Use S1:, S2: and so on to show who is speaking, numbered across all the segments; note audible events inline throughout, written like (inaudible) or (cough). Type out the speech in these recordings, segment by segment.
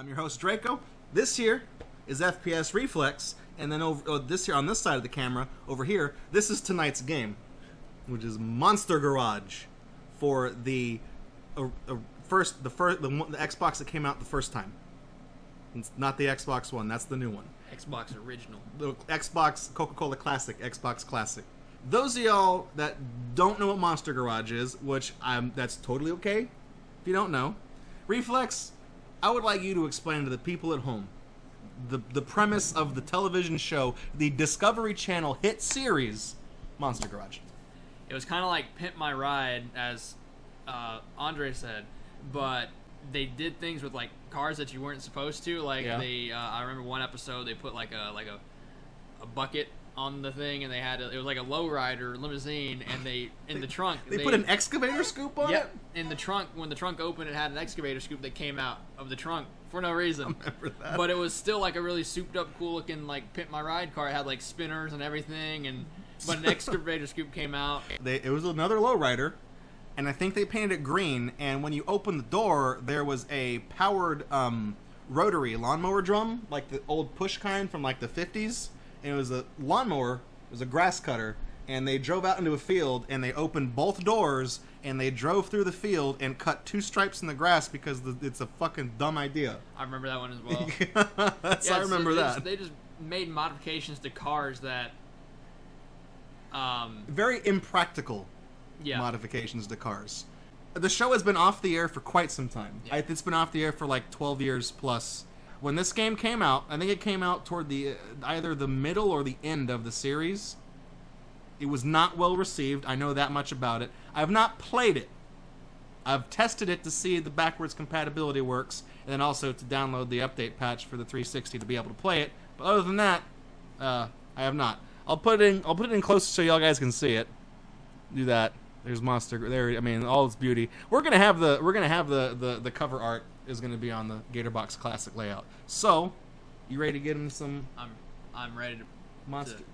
S1: I'm your host Draco. This here is FPS Reflex, and then over oh, this here on this side of the camera over here, this is tonight's game, which is Monster Garage for the uh, uh, first the first the, the Xbox that came out the first time. It's not the Xbox One. That's the new one
S2: Xbox original.
S1: the Xbox Coca Cola Classic, Xbox Classic. Those of y'all that don't know what Monster Garage is, which I'm that's totally okay if you don't know, Reflex, I would like you to explain to the people at home the the premise of the television show, the Discovery Channel hit series, Monster Garage.
S2: It was kind of like Pimp My Ride, as uh, Andre said, but they did things with like cars that you weren't supposed to. Like
S1: Yeah.
S2: they, uh, I remember one episode they put like a like a a bucket on the thing, and they had a, it was like a lowrider limousine, and they in they, the trunk
S1: they, they, put an excavator scoop on
S2: yep, it. In the trunk, when the trunk opened, it had an excavator scoop that came out of the trunk for no reason. (laughs) But it was still like a really souped up, cool looking like pit my ride car. It had like spinners and everything, and but an (laughs) excavator scoop came out.
S1: They, it was another lowrider. And I think they painted it green. And when you opened the door, there was a powered um, rotary lawnmower drum, like the old push kind from like the 50s it was a lawnmower. It was a grass cutter, and they drove out into a field, and they opened both doors, and they drove through the field and cut two stripes in the grass because the, it's a fucking dumb idea.
S2: I remember that one as well. (laughs)
S1: That's
S2: Yeah,
S1: I
S2: so
S1: remember
S2: they
S1: that.
S2: Just, they just made modifications to cars that, um,
S1: Very impractical
S2: yeah,
S1: modifications to cars. The show has been off the air for quite some time.
S2: Yeah.
S1: It's been off the air for like 12 years plus. When this game came out, I think it came out toward the uh, either the middle or the end of the series. It was not well received. I know that much about it. I have not played it. I've tested it to see the backwards compatibility works, and then also to download the update patch for the 360 to be able to play it. But other than that, uh, I have not. I'll put it in. I'll put it in close so y'all guys can see it do that. There's monster. There, I mean, all its beauty. We're gonna have the we're gonna have the the, the cover art is gonna be on the Gatorbox Classic layout. So, you ready to get him some
S2: I'm I'm ready to, to,
S1: monster?
S2: to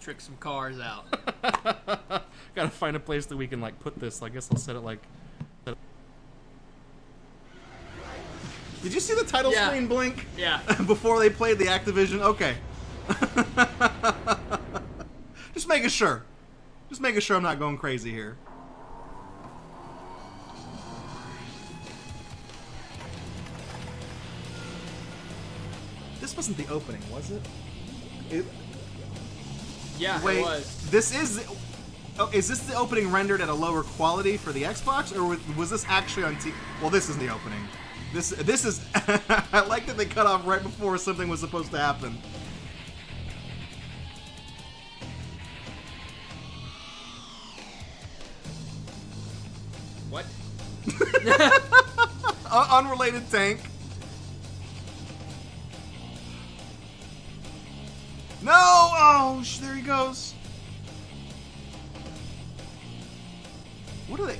S2: trick some cars out. (laughs)
S1: Gotta find a place that we can like put this. I guess I'll set it like. Did you see the title
S2: Yeah.
S1: screen blink
S2: yeah, (laughs)
S1: before they played the Activision? Okay. (laughs) Just making sure. Just making sure I'm not going crazy here. Wasn't the opening, was it? it
S2: yeah,
S1: wait,
S2: it was.
S1: this is. Oh, is this the opening rendered at a lower quality for the Xbox, or was, was this actually on T? Well, this is the opening. This this is. (laughs) I like that they cut off right before something was supposed to happen.
S2: What? (laughs)
S1: Uh, unrelated tank. Oh, there he goes. What are they?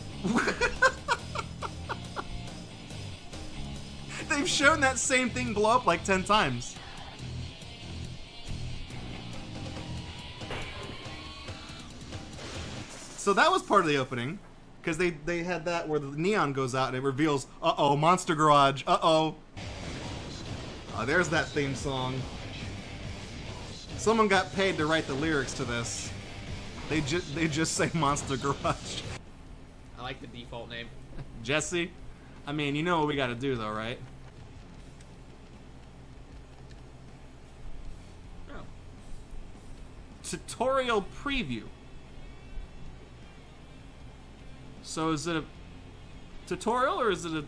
S1: (laughs) They've shown that same thing blow up like 10 times. So that was part of the opening. Because they, they had that where the neon goes out and it reveals, uh oh, Monster Garage, uh oh. Oh, there's that theme song. Someone got paid to write the lyrics to this. They just they just say Monster Garage.
S2: I like the default name. (laughs)
S1: Jesse, I mean, you know what we got to do though, right?
S2: Oh.
S1: Tutorial preview. So is it a tutorial or is it a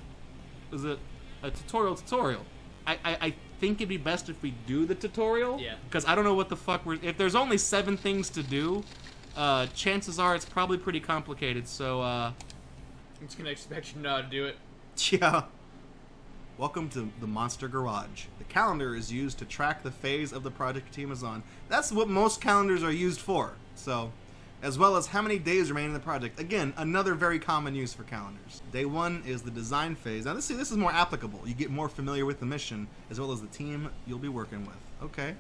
S1: is it a tutorial tutorial? I, I, I think it'd be best if we do the tutorial.
S2: Yeah.
S1: Because I don't know what the fuck we're. If there's only seven things to do, uh, chances are it's probably pretty complicated. So uh,
S2: I'm just gonna expect you to know how to do it. (laughs)
S1: Yeah. Welcome to the Monster Garage. The calendar is used to track the phase of the project team is on. That's what most calendars are used for. So, as well as how many days remain in the project. Again, another very common use for calendars. Day one is the design phase. Now, this, see, this is more applicable. You get more familiar with the mission as well as the team you'll be working with. Okay.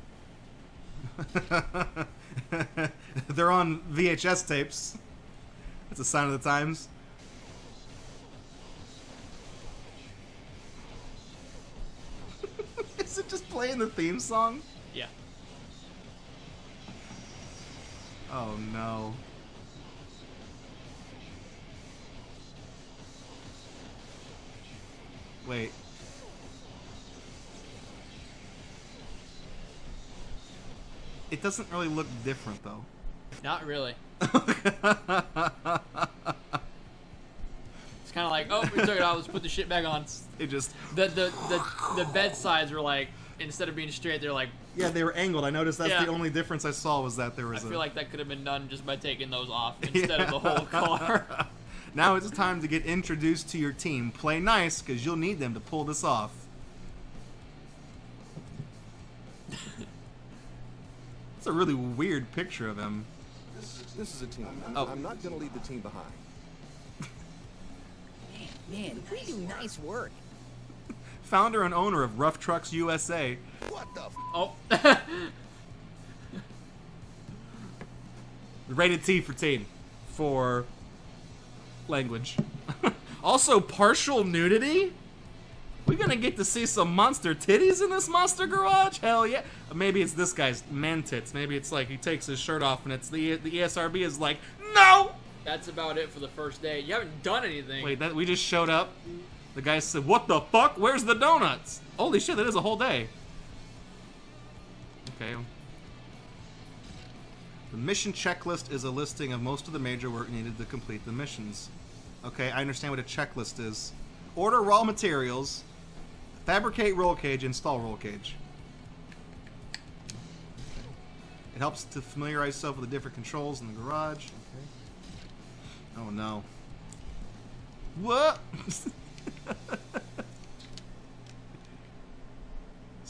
S1: (laughs) They're on VHS tapes. That's a sign of the times. (laughs) Is it just playing the theme song?
S2: Yeah.
S1: Oh no. Wait. It doesn't really look different though.
S2: Not really. (laughs) It's kind of like, oh, we took it off. Let's put the shit back on.
S1: it just
S2: The the the the bed sides were like instead of being straight, they're like.
S1: yeah, they were angled. I noticed that's
S2: Yeah.
S1: the only difference I saw was that there
S2: I
S1: was a
S2: feel like that could have been done just by taking those off (laughs) instead of the whole car. (laughs)
S1: now it's time to get introduced to your team. Play nice because you'll need them to pull this off. (laughs) It's a really weird picture of him.
S3: This is a team. I'm,
S1: Oh.
S3: I'm not going to leave the team behind.
S4: Man, we do nice work.
S1: Founder and owner of Rough Trucks USA.
S3: What the? F-
S2: oh. (laughs)
S1: Rated T for teen. For language. (laughs) also, partial nudity? We're gonna get to see some monster titties in this monster garage? Hell yeah. Maybe it's this guy's man tits. Maybe it's like he takes his shirt off and it's the the ESRB is like, no!
S2: That's about it for the first day. You haven't done anything.
S1: Wait, that we just showed up. The guy said, "What the fuck? Where's the donuts?" Holy shit, that is a whole day. Okay. The mission checklist is a listing of most of the major work needed to complete the missions. Okay, I understand what a checklist is. Order raw materials, fabricate roll cage, install roll cage. It helps to familiarize yourself with the different controls in the garage. Oh no. What? (laughs)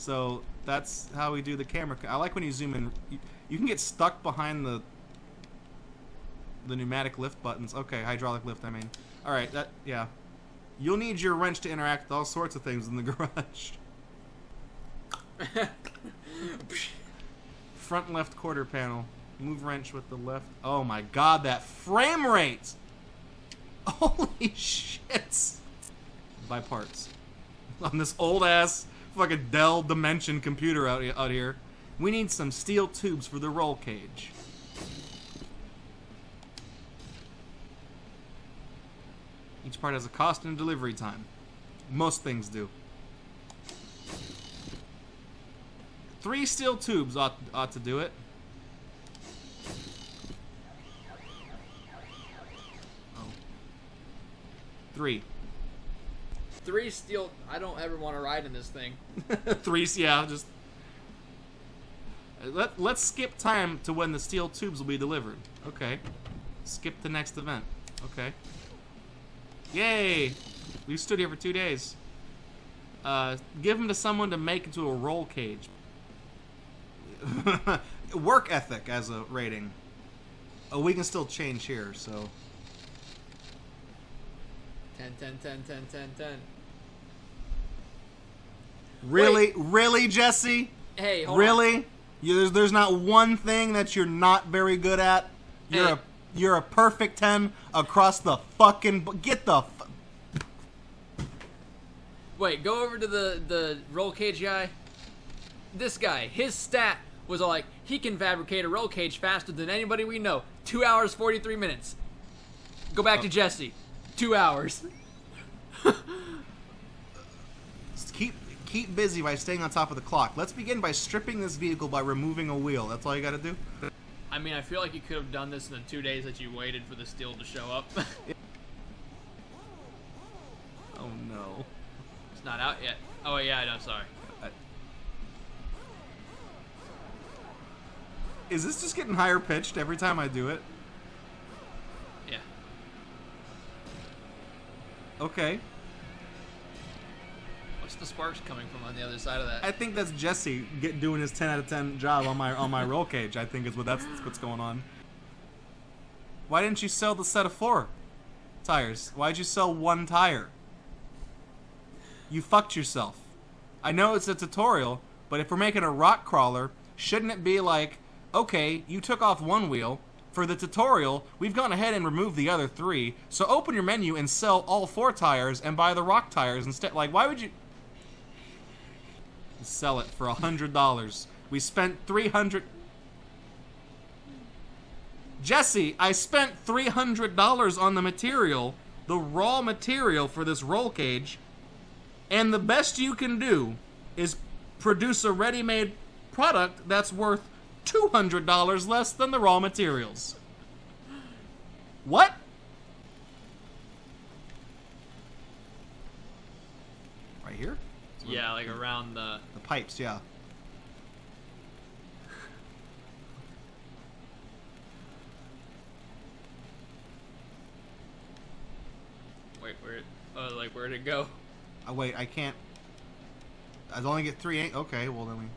S1: so that's how we do the camera. I like when you zoom in. You, you can get stuck behind the the pneumatic lift buttons. Okay, hydraulic lift. I mean, all right. That yeah. You'll need your wrench to interact with all sorts of things in the (laughs) garage. (laughs) Front left quarter panel. Move wrench with the left. Oh my god, that frame rate! (laughs) Holy shit! Buy parts. On this old ass fucking Dell Dimension computer out, out here. We need some steel tubes for the roll cage. Each part has a cost and a delivery time. Most things do. Three steel tubes ought, ought to do it. Oh. Three.
S2: Three steel. I don't ever want to ride in this thing. (laughs) (laughs)
S1: Three, yeah, just. Let, let's skip time to when the steel tubes will be delivered. Okay. Skip the next event. Okay. Yay! We stood here for two days. Uh, give them to someone to make into a roll cage. (laughs) Work ethic as a rating. Oh, we can still change here, so.
S2: 10, 10, 10, 10, 10, 10.
S1: Really? Really, Jesse?
S2: Hey, hold on.
S1: Really? You, there's, there's not one thing that you're not very good at. You're
S2: Hey.
S1: a you're a perfect ten across the fucking. Get the. F-
S2: Wait, go over to the the roll cage guy. This guy, his stat was like he can fabricate a roll cage faster than anybody we know. Two hours forty three minutes. Go back to oh. Jesse. Two hours. (laughs)
S1: keep keep busy by staying on top of the clock. Let's begin by stripping this vehicle by removing a wheel. That's all you got to do.
S2: I mean, I feel like you could have done this in the two days that you waited for the steel to show up. (laughs)
S1: Oh no.
S2: it's not out yet. Oh yeah, I know. Sorry.
S1: Is this just getting higher pitched every time I do it?
S2: Yeah.
S1: Okay.
S2: The sparks coming from on the other side of that?
S1: I think that's Jesse get, doing his 10 out of 10 job on my on my roll cage. I think is what that's what's going on. Why didn't you sell the set of four tires? Why'd you sell one tire? You fucked yourself. I know it's a tutorial, but if we're making a rock crawler, shouldn't it be like, okay, you took off one wheel. For the tutorial, we've gone ahead and removed the other three, so open your menu and sell all four tires and buy the rock tires instead. Like, why would you? Sell it for a hundred dollars. We spent three hundred. Jesse, I spent three hundred dollars on the material, the raw material for this roll cage, and the best you can do is produce a ready-made product that's worth two hundred dollars less than the raw materials. What? Right here?
S2: Yeah, like around the.
S1: The pipes, yeah.
S2: Wait, where? Oh, like where'd it go?
S1: Oh, wait, I can't. I only get three. Eight. Okay, well then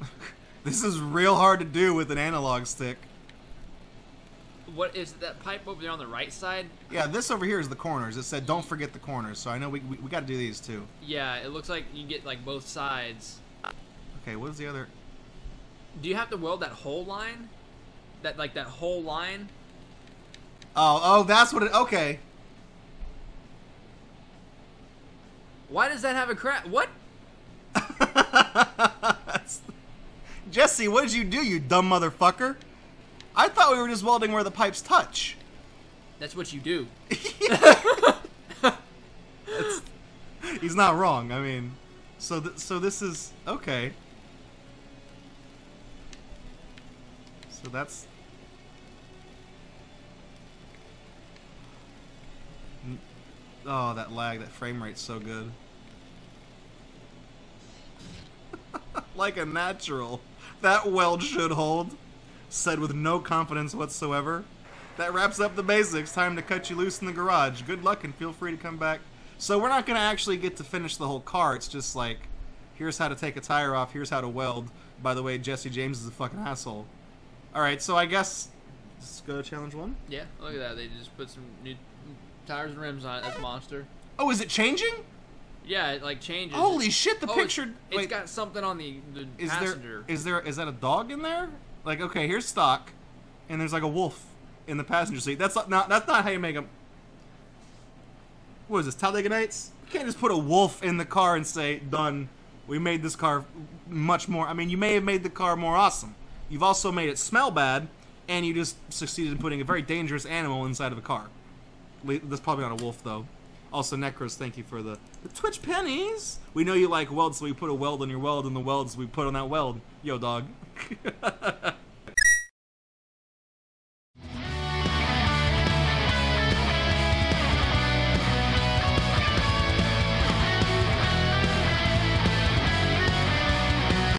S1: we. (laughs) this is real hard to do with an analog stick.
S2: What is that pipe over there on the right side?
S1: Yeah, this over here is the corners. It said don't forget the corners, so I know we we, we got to do these too.
S2: Yeah, it looks like you get like both sides.
S1: Okay, what is the other?
S2: Do you have to weld that whole line? That like that whole line?
S1: Oh, oh, that's what it. Okay.
S2: Why does that have a crack? What? (laughs)
S1: Jesse, what did you do, you dumb motherfucker? I thought we were just welding where the pipes touch.
S2: That's what you do. (laughs) (laughs)
S1: He's not wrong. I mean, so th- so this is okay. So that's. Oh, that lag, that frame rate's so good. (laughs) like a natural. That weld should hold. Said with no confidence whatsoever. That wraps up the basics. Time to cut you loose in the garage. Good luck and feel free to come back. So we're not going to actually get to finish the whole car. It's just like, here's how to take a tire off. Here's how to weld. By the way, Jesse James is a fucking asshole. All right, so I guess let's go to challenge one.
S2: Yeah, look at that. They just put some new tires and rims on it. That's monster.
S1: Oh, is it changing?
S2: Yeah, it like changes.
S1: Holy shit! The
S2: Oh,
S1: picture.
S2: It's, it's got something on the, the
S1: is
S2: passenger.
S1: there is there is that a dog in there? Like, okay, here's stock, and there's like a wolf in the passenger seat. That's not that's not how you make them. What is this? Talladega Nights? You can't just put a wolf in the car and say, "Done. We made this car much more." I mean, you may have made the car more awesome. You've also made it smell bad, and you just succeeded in putting a very dangerous animal inside of a car. That's probably not a wolf, though. Also, Necros, thank you for the, the Twitch pennies. We know you like welds, so we put a weld on your weld, and the welds we put on that weld. Yo, dog. (laughs)